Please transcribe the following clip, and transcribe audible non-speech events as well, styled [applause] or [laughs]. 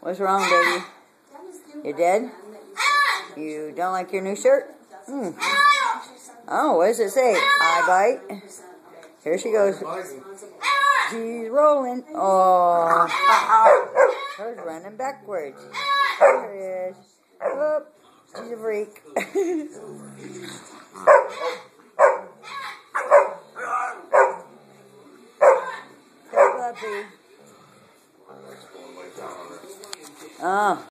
What's wrong, baby? You dead? You don't like your new shirt? Hmm. Oh, what does it say? I bite. Here she goes. She's rolling. Oh. Her's running backwards. There it is. Whoop. She's a freak. [laughs] Puppy. Oh.